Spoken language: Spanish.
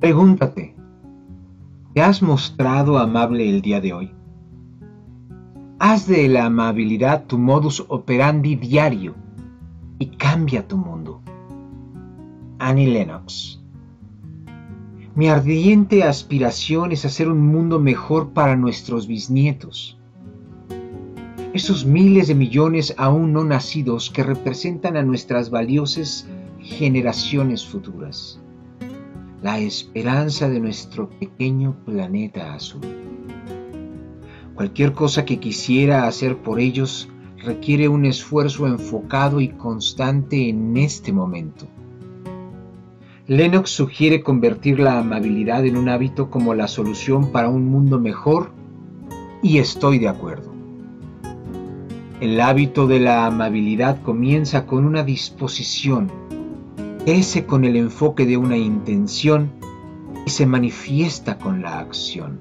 Pregúntate, ¿te has mostrado amable el día de hoy? Haz de la amabilidad tu modus operandi diario y cambia tu mundo. Annie Lennox Mi ardiente aspiración es hacer un mundo mejor para nuestros bisnietos. Esos miles de millones aún no nacidos que representan a nuestras valiosas generaciones futuras. La esperanza de nuestro pequeño planeta azul. Cualquier cosa que quisiera hacer por ellos requiere un esfuerzo enfocado y constante en este momento. Lennox sugiere convertir la amabilidad en un hábito como la solución para un mundo mejor y estoy de acuerdo. El hábito de la amabilidad comienza con una disposición, crece con el enfoque de una intención y se manifiesta con la acción.